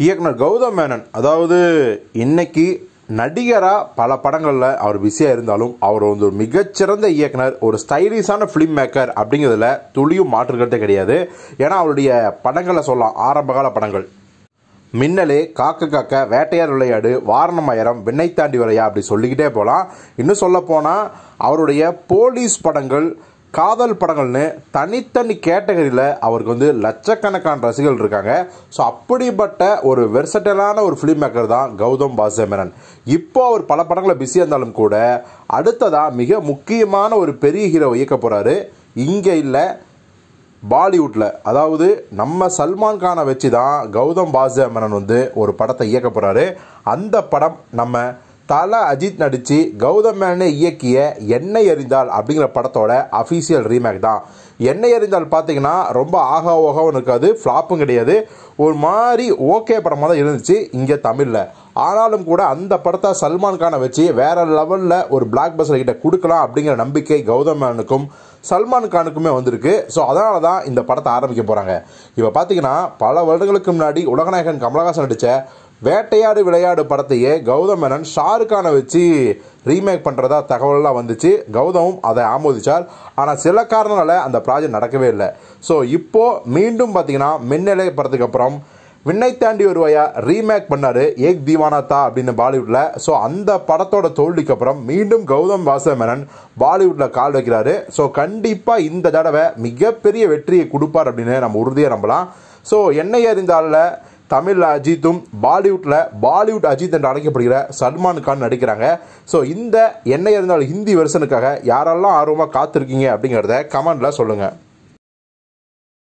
இயக்குனர் கௌதம் மேனன் அதாவது இன்னைக்கு நடிகராக பல படங்களில் அவர் பிஸியாக இருந்தாலும் அவர் வந்து ஒரு மிகச்சிறந்த இயக்குனர் ஒரு ஸ்டைலிஷான ஃபிலிம் மேக்கர் அப்படிங்கிறதுல துளியும் மாற்றுக்கிறதே கிடையாது. ஏன்னா அவருடைய படங்களை சொல்லலாம் ஆரம்பகால படங்கள். மின்னலே காக்க காக்க வேட்டையார் விளையாடு வாரணமயரம் வெண்ணை தாண்டி வரையா அப்படி சொல்லிக்கிட்டே போகலாம் இன்னும் சொல்ல போனால் அவருடைய போலீஸ் படங்கள் காதல் படங்கள்னு தனித்தனி கேட்டகரியில் அவருக்கு வந்து லட்சக்கணக்கான ரசிகர்கள் இருக்காங்க. ஸோ அப்படிப்பட்ட ஒரு வெர்சட்டலான ஒரு ஃபிலிம் மேக்கர் தான் கௌதம் வாசுதேவன் இப்போ அவர் பல படங்களில் பிஸியாக இருந்தாலும் கூட அடுத்ததாக மிக முக்கியமான ஒரு பெரிய ஹீரோ இயக்க போகிறாரு இங்கே இல்லை பாலிவுட்டில் அதாவது நம்ம சல்மான் கானை வச்சு தான் கௌதம் வாசுதேவன் வந்து ஒரு படத்தை இயக்க போகிறாரு அந்த படம் நம்ம தல அஜித் நடித்து கௌதம் மேனே இயக்கிய எண்ணெய் எறிந்தால் அப்படிங்கிற படத்தோட அஃபீஷியல் ரீமேக் தான். எண்ணெய் எறிந்தால் பார்த்தீங்கன்னா ரொம்ப ஆகா ஓகாவும் இருக்காது ஃப்ளாப்பும் கிடையாது. ஒரு மாதிரி ஓகே படமாக தான் இருந்துச்சு இங்கே தமிழில். ஆனாலும் கூட அந்த படத்தை சல்மான் கானை வச்சு வேற லெவலில் ஒரு பிளாக் பஸ்டர் கிட்ட கொடுக்கலாம் அப்படிங்கிற நம்பிக்கை கௌதம் மேனுக்கும் சல்மான் கானுக்குமே வந்திருக்கு. ஸோ அதனால தான் இந்த படத்தை ஆரம்பிக்க போகிறாங்க இப்போ பார்த்தீங்கன்னா பல வருடங்களுக்கு முன்னாடி உலகநாயகன் கமலஹாசன் நடித்த வேட்டையாடு விளையாடு படத்தையே கௌதம் மேனன் ஷாருக்கானை வச்சு ரீமேக் பண்ணுறதா தகவலெல்லாம் வந்துச்சு. கௌதமும் அதை ஆமோதிச்சார். ஆனால் சில காரணங்களால் அந்த ப்ராஜெக்ட் நடக்கவே இல்லை. ஸோ இப்போது மீண்டும் பார்த்தீங்கன்னா மின்னலை படத்துக்கு அப்புறம் விண்ணை தாண்டி வருவாயா ரீமேக் பண்ணாரு ஏக் தீவானா தா அப்படின்னு பாலிவுட்ல. ஸோ அந்த படத்தோட தோல்விக்கு அப்புறம் மீண்டும் கௌதம் வாசமேனன் பாலிவுட்ல கால் வைக்கிறாரு. ஸோ கண்டிப்பா இந்த தடவை மிகப்பெரிய வெற்றியை கொடுப்பார் அப்படின்னு நம்ம உறுதியாக நம்பலாம். ஸோ என்னை அறிந்தால தமிழில் அஜித்தும் பாலிவுட்டில் பாலிவுட் அஜித் என்று அழைக்கப்படுகிற சல்மான் கான் நடிக்கிறாங்க. ஸோ இந்த என்னை அறிந்தால் ஹிந்தி வெர்ஷனுக்காக யாரெல்லாம் ஆர்வமாக காத்திருக்கீங்க அப்படிங்கிறத கமெண்டில் சொல்லுங்கள்